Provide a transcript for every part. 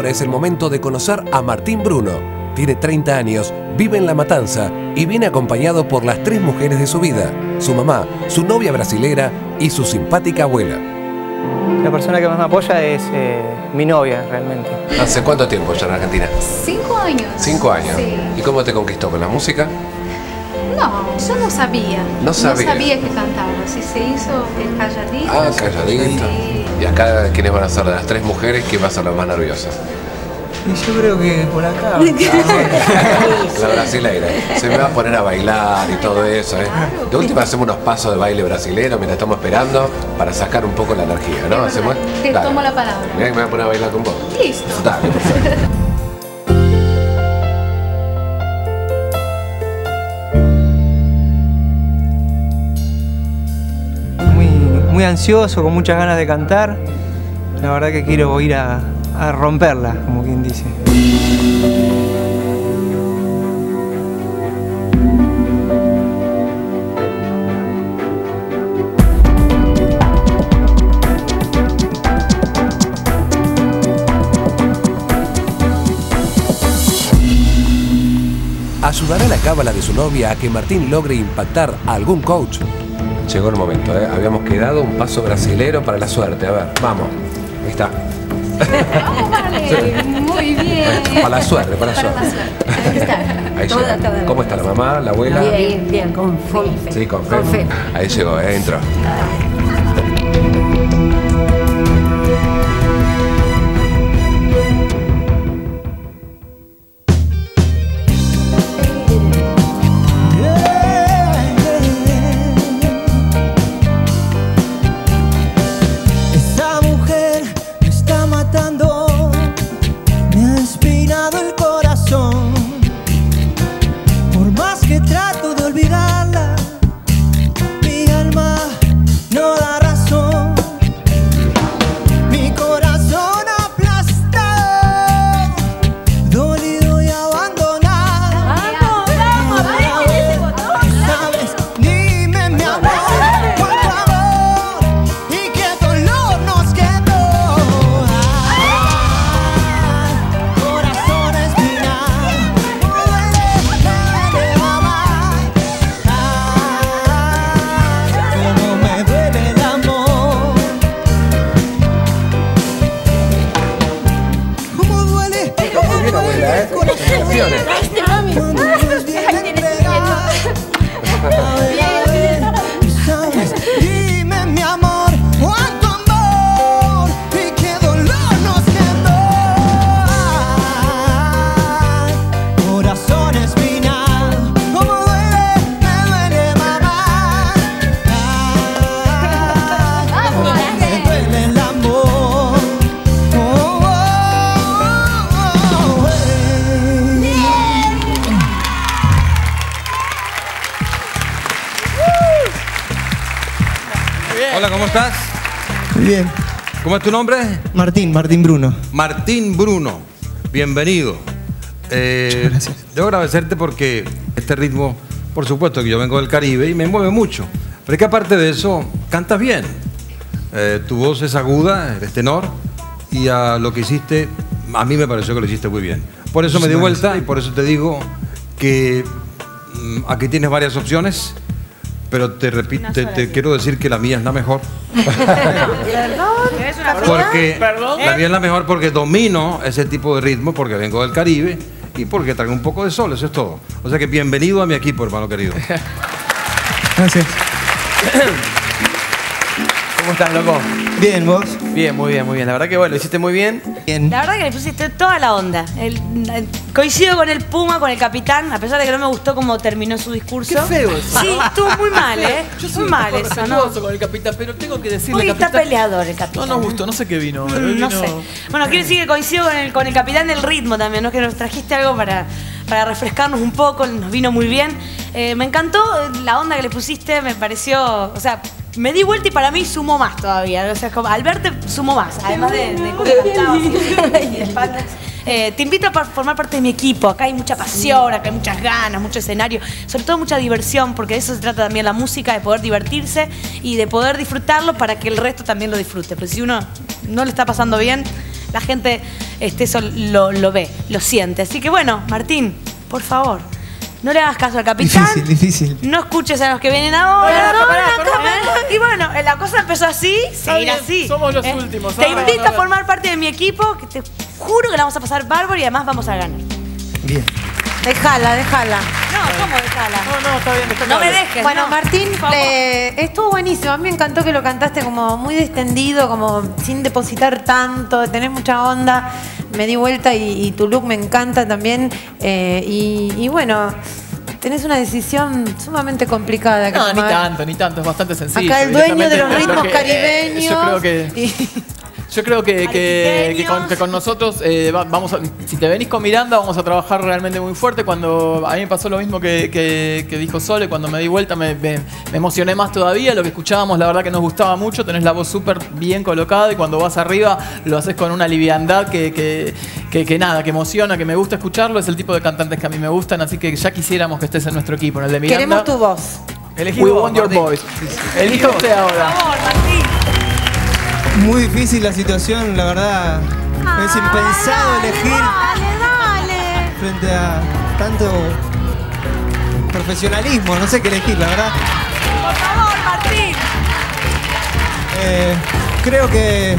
Ahora es el momento de conocer a Martín Bruno. Tiene 30 años, vive en La Matanza y viene acompañado por las tres mujeres de su vida, su mamá, su novia brasilera y su simpática abuela. La persona que más me apoya es eh, mi novia, realmente. ¿Hace cuánto tiempo ya en Argentina? Cinco años. Cinco años. Sí. ¿Y cómo te conquistó? ¿Con la música? No, yo no sabía. No sabía. No sabía que cantaba. Si se hizo el calladito. Ah, calladito. Sí. ¿Y acá quiénes van a ser de las tres mujeres? ¿Quién va a ser la más nerviosa? Y yo creo que por acá. La brasileira. Se me va a poner a bailar y todo eso, ¿eh? De última hacemos unos pasos de baile brasilero mientras estamos esperando para sacar un poco la energía, ¿no? Hacemos... Te Dale. tomo la palabra. Mirá que me voy a poner a bailar con vos. Listo. Dale, ansioso, con muchas ganas de cantar. La verdad que quiero ir a, romperla, como quien dice. ¿Ayudará la cábala de su novia a que Martín logre impactar a algún coach? Llegó el momento, ¿eh? Habíamos quedado un paso brasilero para la suerte. A ver, vamos. Ahí está. Vale, muy bien. Para la suerte, para la Para suerte. la suerte. Ahí está. Ahí Toda, toda ¿Cómo está la mamá, la abuela? Bien, bien, con fe. Sí, con fe. Con fe. Ahí llegó, ¿eh? entró. Deus. Bien. ¿Cómo es tu nombre? Martín, Martín Bruno. Martín Bruno. Bienvenido. Eh, Muchas gracias. Debo agradecerte porque este ritmo, por supuesto que yo vengo del Caribe y me mueve mucho. Pero es que aparte de eso, cantas bien. Eh, tu voz es aguda, eres tenor, y a lo que hiciste, a mí me pareció que lo hiciste muy bien. Por eso me di vuelta y por eso te digo que mm, aquí tienes varias opciones, pero te repito, te, te quiero decir que la mía es la mejor. Porque la mía es la mejor porque domino ese tipo de ritmo, porque vengo del Caribe y porque traigo un poco de sol, eso es todo. O sea que bienvenido a mi equipo, hermano querido. Gracias. ¿Cómo estás, loco? Bien, vos. Bien, muy bien, muy bien. La verdad que bueno, lo hiciste muy bien. Bien. La verdad que le pusiste toda la onda. El- el- coincido con el Puma, con el capitán, a pesar de que no me gustó cómo terminó su discurso. Qué feo eso. Sí, estuvo muy mal, ¿eh? Yo soy muy mal eso, ¿no? con el capitán, pero tengo que decirle Hoy está capitán. peleador el capitán. No nos gustó, no sé qué vino. Mm, No vino- sé. Bueno, quiero decir que coincido con el, con el capitán del ritmo también, ¿no? Que nos trajiste algo para, para refrescarnos un poco, nos vino muy bien. Eh, me encantó la onda que le pusiste, me pareció, o sea, me di vuelta y para mí sumó más todavía. O sea, como, al verte sumó más, además de, de cómo. Eh, te invito a formar parte de mi equipo. Acá hay mucha pasión, acá hay muchas ganas, mucho escenario, sobre todo mucha diversión, porque de eso se trata también la música, de poder divertirse y de poder disfrutarlo para que el resto también lo disfrute. Pero si uno no le está pasando bien, la gente este, eso lo, lo ve, lo siente. Así que bueno, Martín, por favor, no le hagas caso al capitán. Difícil, difícil. No escuches a los que vienen ahora. No, pará, no, pará. Y bueno, eh, la cosa empezó así, seguir así. somos los ¿eh? últimos, Te ahora, invito a formar parte de mi equipo, que te juro que la vamos a pasar bárbaro y además vamos a ganar. Bien. Déjala, déjala. No, ¿cómo dejala? No, no, está bien, está No me dejes. Bueno, no. Martín, eh, estuvo buenísimo. A mí me encantó que lo cantaste como muy distendido, como sin depositar tanto, tenés mucha onda. Me di vuelta y, y tu look me encanta también. eh, y, y bueno, tenés una decisión sumamente complicada que No, ni tanto, ni tanto, es bastante sencillo. Acá el dueño de los ritmos que- eh, caribeños. Yo creo que. y- Yo creo que, que- que con, que con nosotros eh, va- vamos a, si te venís con Miranda vamos a trabajar realmente muy fuerte. Cuando a mí me pasó lo mismo que, que- que dijo Sole, cuando me di vuelta me, me- me emocioné más todavía. Lo que escuchábamos la verdad que nos gustaba mucho, tenés la voz súper bien colocada y cuando vas arriba lo haces con una liviandad que, que- que- que nada, que emociona, que me gusta escucharlo. Es el tipo de cantantes que a mí me gustan, así que ya quisiéramos que estés en nuestro equipo, en el de Miranda. Queremos tu voz. Elegí We want your voice. Elija usted ahora. Por favor, Martín. Muy difícil la situación, la verdad. Es impensado elegir Dale, dale. frente a tanto profesionalismo. No sé qué elegir, la verdad. Por favor, Martín. Eh, creo que.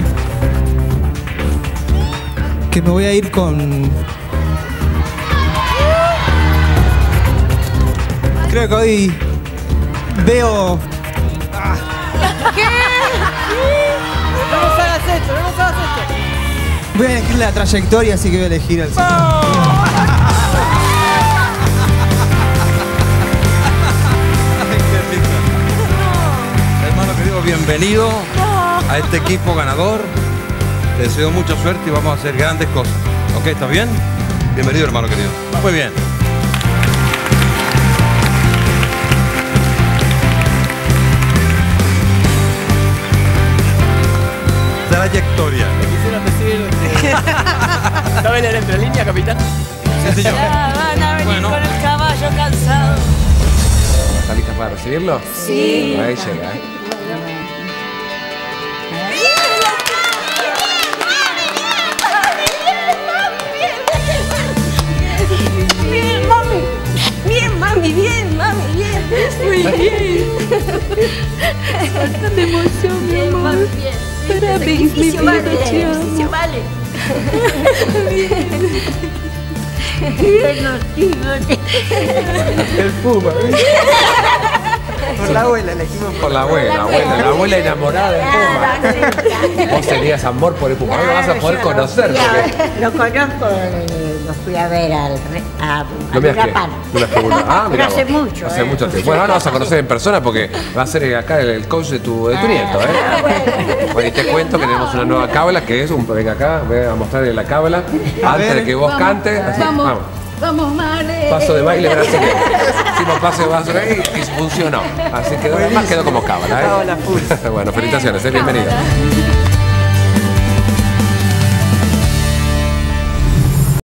que me voy a ir con. Creo que hoy veo. No Voy a elegir la trayectoria, así que voy a elegir al Hermano querido, bienvenido a este equipo ganador. Te deseo mucha suerte y vamos a hacer grandes cosas. ¿Ok? ¿Estás bien? Bienvenido, hermano querido. Muy bien. Trayectoria. ¿Sabe leer entre líneas, capitán? Sí, señor. Ya van a venir Bueno. con el caballo cansado. ¿Están listas para recibirlo? Sí. Ahí llega, ¿eh? Bien, mami. Bien, mami, bien, mami, bien. Muy bien. Bastante emoción, mi amor. Parabéns, mi vida, te amo. vale. Por la abuela elegimos. Por la abuela, la abuela, la abuela enamorada del Puma. Vos tenías amor por el Puma. Ahora lo vas a poder conocer. Lo conozco, eh, lo fui a ver al a, a No me Ah, Pero mira. hace vos. mucho, Hace eh. mucho tiempo. Bueno, ahora lo vas a conocer en persona porque va a ser acá el, el coach de tu, de tu nieto, ¿eh? Bueno, y te cuento que tenemos una nueva cábala que es un. Venga acá, voy a mostrarle la cábala. Antes de que vos cantes. Así, Vamos, vamos. Mare. Paso de baile brasileño. Hicimos paso de baile y funcionó. Así que además quedó como cábala, ¿eh? Full. bueno, felicitaciones, ¿eh? bienvenido.